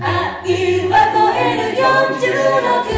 あ今超える46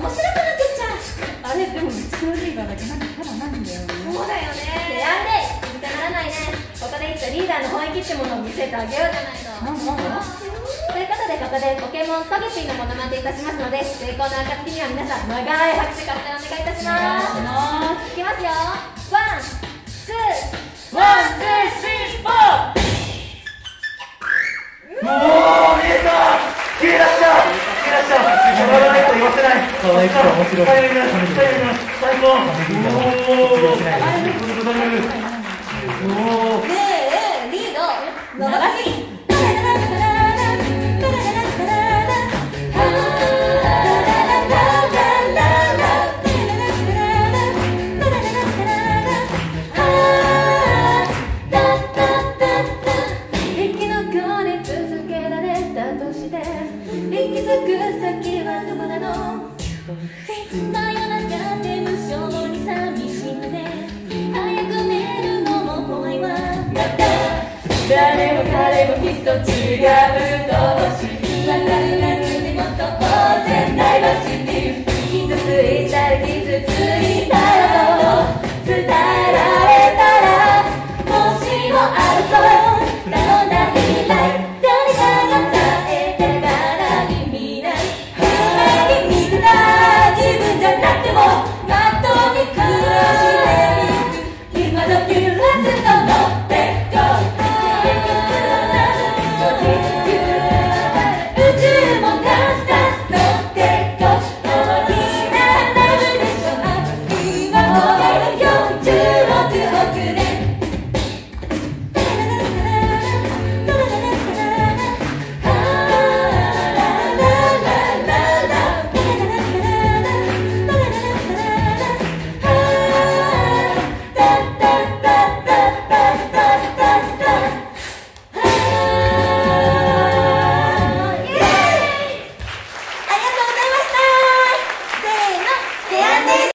面白くなっちゃうあれでもストーリーがなけなったらないんだよねそうだよねやんでいたならないねここでいつリーダーの本気っても。のを見せてあげようじゃないのなんなんということでここでポケモンパゲティのモのまネいたします。ので成功の暁には皆さん長い拍手からお願いいたします。いきます。よワンツーワンツースリー可愛くて面白い。最高。おお。ねえ、リード。長すぎ。息づく先はどこなの？真夜中で無性に寂しくて早く寝るのも怖いわ誰も彼もきっと違うと知り